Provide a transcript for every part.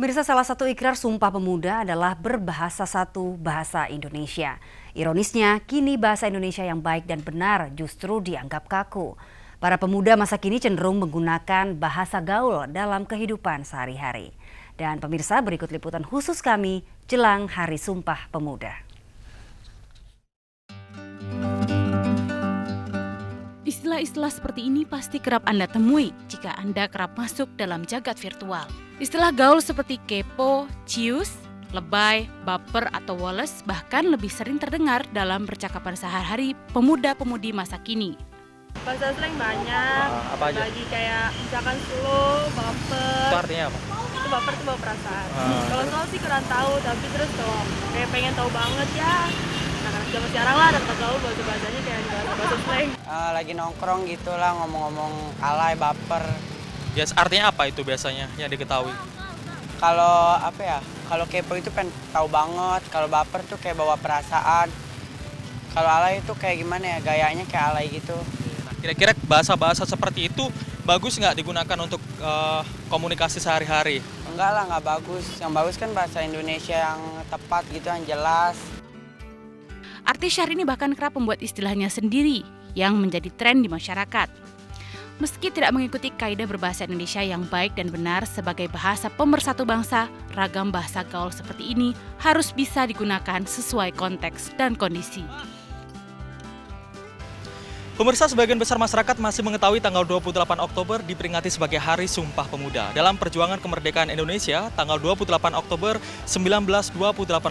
Pemirsa salah satu ikrar Sumpah Pemuda adalah berbahasa satu bahasa Indonesia. Ironisnya, kini bahasa Indonesia yang baik dan benar justru dianggap kaku. Para pemuda masa kini cenderung menggunakan bahasa gaul dalam kehidupan sehari-hari. Dan pemirsa berikut liputan khusus kami jelang Hari Sumpah Pemuda. Istilah-istilah seperti ini pasti kerap Anda temui jika Anda kerap masuk dalam jagat virtual. Istilah gaul seperti kepo, cius, lebay, baper, atau woles bahkan lebih sering terdengar dalam percakapan sehari-hari pemuda-pemudi masa kini. Bahasa slang banyak, Uh, apa aja? bagi kayak misalkan slow, baper, Itu artinya apa? itu baper itu bawa perasaan. Ah. Kalau slow sih kurang tahu, tapi terus kalau kayak pengen tahu banget ya, nah zaman sekarang lah dan tahu bahasa bahasanya kayak Eh, lagi nongkrong gitu lah ngomong-ngomong alay baper. Bias artinya apa itu biasanya yang diketahui? kalau apa ya kalau kepo itu pengen tahu banget kalau baper tuh kayak bawa perasaan. Kalau alay itu kayak gimana ya gayanya kayak alay gitu. Nah, Kira-kira bahasa-bahasa seperti itu bagus nggak digunakan untuk eh, komunikasi sehari-hari? enggak lah nggak bagus. Yang bagus kan bahasa Indonesia yang tepat gitu yang jelas Artis Syahrini bahkan kerap membuat istilahnya sendiri yang menjadi tren di masyarakat. Meski tidak mengikuti kaidah berbahasa Indonesia yang baik dan benar sebagai bahasa pemersatu bangsa, ragam bahasa gaul seperti ini harus bisa digunakan sesuai konteks dan kondisi. Pemirsa sebagian besar masyarakat masih mengetahui tanggal 28 Oktober diperingati sebagai Hari Sumpah Pemuda. Dalam perjuangan kemerdekaan Indonesia, tanggal 28 Oktober 1928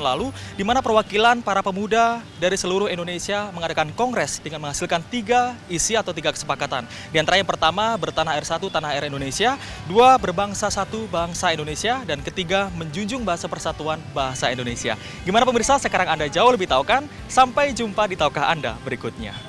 lalu, di mana perwakilan para pemuda dari seluruh Indonesia mengadakan kongres dengan menghasilkan tiga isi atau tiga kesepakatan. Di antara yang pertama, bertanah air satu, tanah air Indonesia. Dua, berbangsa satu, bangsa Indonesia. Dan ketiga, menjunjung bahasa persatuan bahasa Indonesia. Gimana pemirsa, sekarang Anda jauh lebih tahu kan? Sampai jumpa di Tahukah Anda berikutnya.